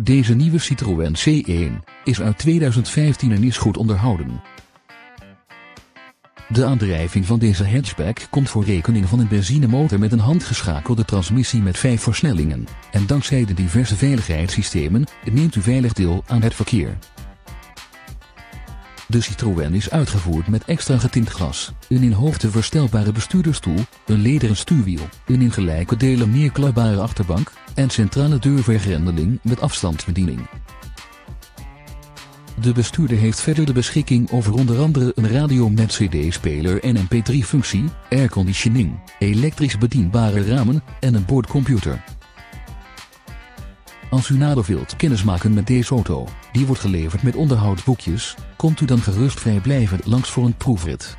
Deze nieuwe Citroën C1 is uit 2015 en is goed onderhouden. De aandrijving van deze hatchback komt voor rekening van een benzinemotor met een handgeschakelde transmissie met vijf versnellingen, en dankzij de diverse veiligheidssystemen neemt u veilig deel aan het verkeer. De Citroën is uitgevoerd met extra getint glas, een in hoogte verstelbare bestuurdersstoel, een lederen stuurwiel, een in gelijke delen neerklapbare achterbank en centrale deurvergrendeling met afstandsbediening. De bestuurder heeft verder de beschikking over onder andere een radio met cd-speler en mp3-functie, airconditioning, elektrisch bedienbare ramen en een boordcomputer. Als u nader wilt kennismaken met deze auto, die wordt geleverd met onderhoudsboekjes, komt u dan gerust vrijblijvend langs voor een proefrit.